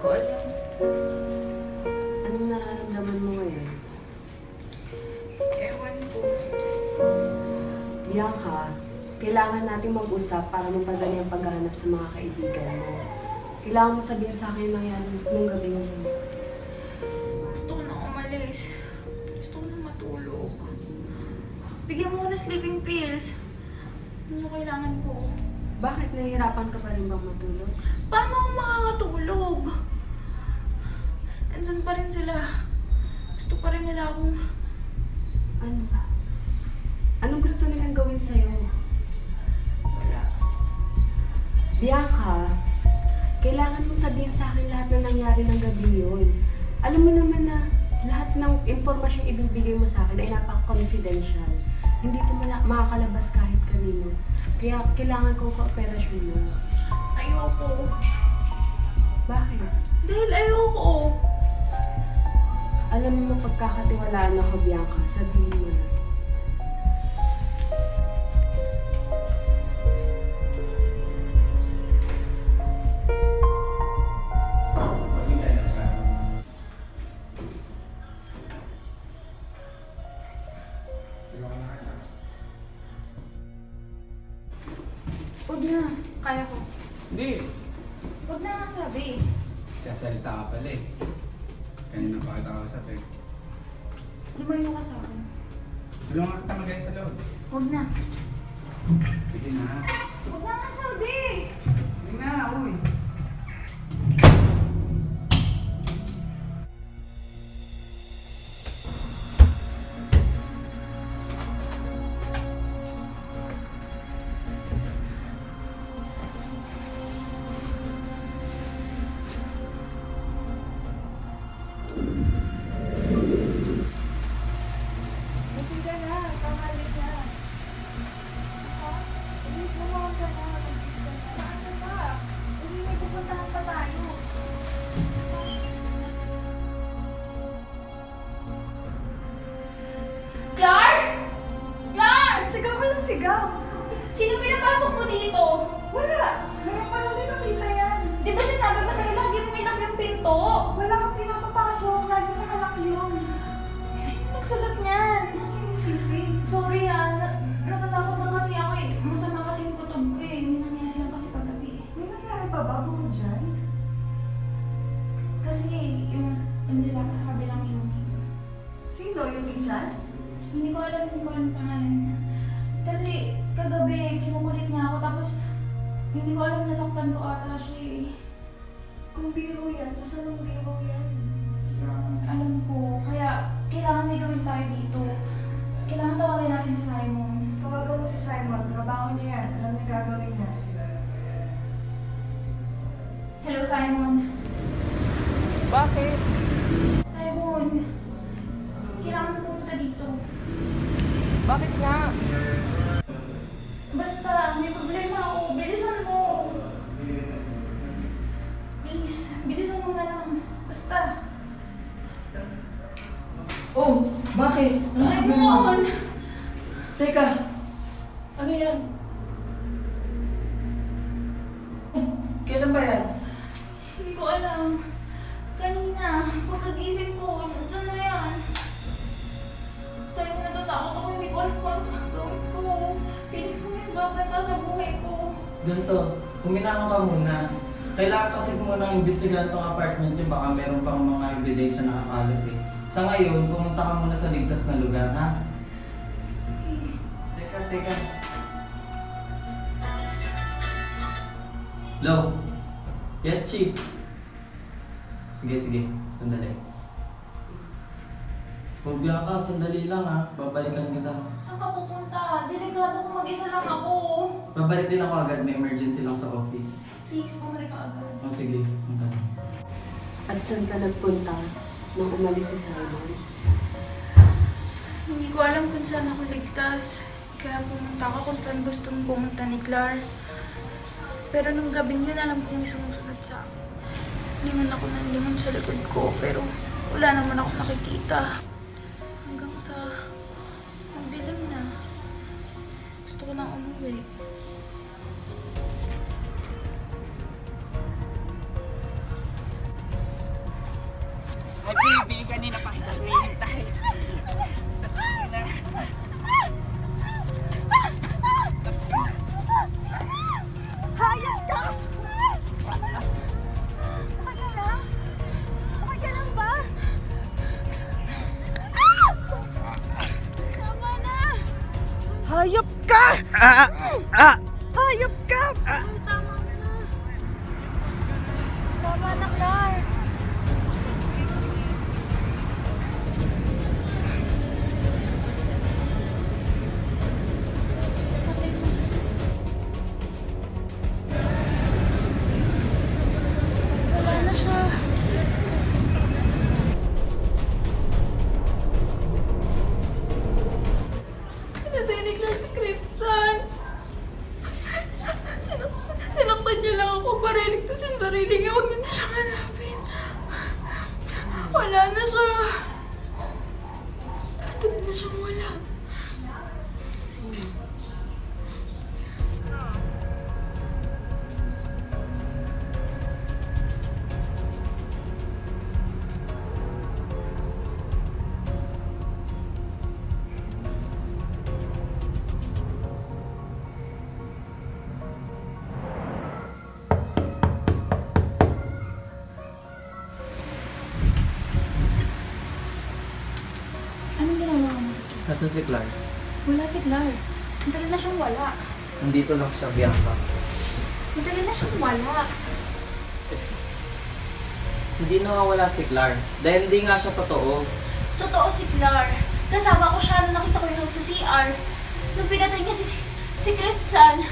ko alam. Anong nararamdaman mo ngayon? Ewan ko. Bianca, kailangan natin mag-usap para mapadali ang paghahanap sa mga kaibigan mo. Kailangan mo sabihin sa akin yung nangyari nung gabi mo. Gusto ko na umalis. Gusto ko na matulog. Bigyan mo ko ng sleeping pills. Ano kailangan ko? Bakit nahihirapan ka pa rin bang matulog? Paano ako makakatulog? Pa rin sila. Gusto pa rin nila akong... Ano? Anong gusto nilang gawin sa'yo? Wala. Bianca, kailangan mo sabihin sa akin lahat na nangyari ng gabi yun. Alam mo naman na lahat ng impormasyong ibibigay mo sa akin ay napaka-confidential. Hindi ito makakalabas kahit kanino. Kaya kailangan ko kooperasyon mo. Ayoko. Bakit? Dahil ayoko. Alam mo pagkakatiwalaan ako, Bianca. Sabihin mo Lumayo ka sa akin. Tulungan kita mag sa loob. Huwag na. Sige na. Huwag na nga sabi! Sige na, uy. Sigaw. Sino pinapasok mo dito? Wala. Ngayon pa lang din nakita yan. Di ba sinabi ko sa'yo lagi mo inak yung pinto? Wala kang pinapapasok. Lagi nakalak yun. Sino nagsulat niyan? Ang sinisisi. Sorry ah, na- natatakot lang kasi ako eh. Masama kasi yung kutob ko eh. May nangyari lang kasi kagabi. May nangyari pa ba bukod dyan? Kasi yung, yung lalaki sa kabilang unit. Sino? Yung Ichan? Hindi ko alam, hindi ko alam ang pangalan hindi ko alam nasaktan ko ata siya eh. Kung biro yan, masamang biro yan. Alam ko, kaya kailangan may gawin tayo dito. Kailangan tawagin natin si Simon. Tawagan mo si Simon. Trabaho niya yan. Alam niya gagawin niya. Hello Simon. Bakit? Simon. Kailangan mo pumunta dito. Bakit nga? Basta, may problema Oh, bakit? Ano problema? Simon! Teka, ano yan? Kailan ba yan? Hindi ko alam. Kanina, pagkagising ko, nandiyan na yan. Sabi mo natatakot ako, hindi ko alam kung ano gagawin ko. Feeling ko may babanta sa buhay ko. Ganito, kuminango ka muna. Kailangan kasi muna imbestigahan tong apartment yung baka meron pang mga ebidensya na nakakalat eh. Sa ngayon, pumunta ka muna sa ligtas na lugar, ha? Okay. Teka, teka. Hello? Yes, Chief. Sige, sige. Sandali. Pagbiya ka, sandali lang ha. Babalikan kita. Saan ka pupunta? Delikado kung mag-isa lang ako. Babalik din ako agad. May emergency lang sa office. Please, bumalik ka agad. O sige. Okay. At saan ka nagpunta nung umalis si Simon? Hindi ko alam kung saan ako ligtas. Kaya pumunta ako kung saan gustong pumunta ni Clar. Pero nung gabi yun, alam kong may sumusunod sa akin. Lingon ako ng lingon sa likod ko, pero wala naman ako nakikita. Hanggang sa magdilim na. Gusto ko nang umuwi. Ay, baby, kanina pa kita hinihintay. Christian. Sinak sinaktan niya lang ako para iligtas yung sarili niya. Huwag niyo na siya hanapin. Wala na siya. Patag na siyang wala. Nasaan si Clark? Wala si Clark. Matagal na siyang wala. Nandito lang siya, Bianca. Matagal na siyang wala. Hindi nawawala si Clark. Dahil hindi nga siya totoo. Totoo si Clark. Kasama ko siya nung nakita ko yun sa CR. Nung pinatay niya si, si Christian.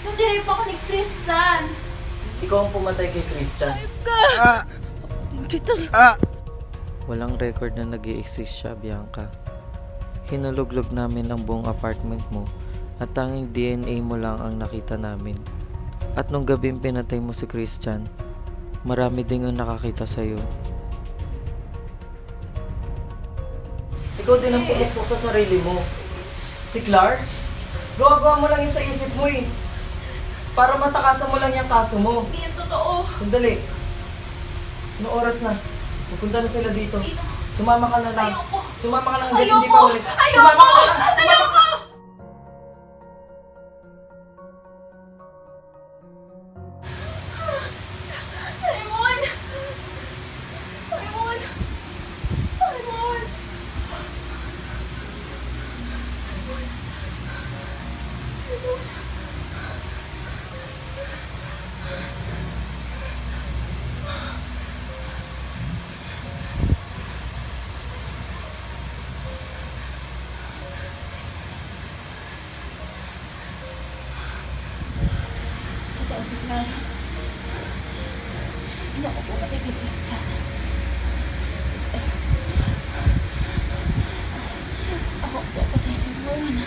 Nung nirape ako ni Christian. Ikaw ang pumatay kay Christian. Ah! Ah! Walang record na nag exist siya, Bianca. Hinuluglog namin ang buong apartment mo at tanging DNA mo lang ang nakita namin. At nung gabi pinatay mo si Christian, marami ding ang nakakita sa'yo. Ikaw din ang pumukpok sa sarili mo. Si Clark? Gawa-gawa mo lang yung sa isip mo eh. Para matakasan mo lang yung kaso mo. Hindi yan totoo. Sandali. Anong oras na? Pupunta na sila dito. Sino? Sumama ka na lang. Ayoko. Sumama ka lang hanggang hindi pa ulit. Ayoko. Sumama ka lang. Sumama na hindi ako po matigigising sana. Ako po patay sa mga na.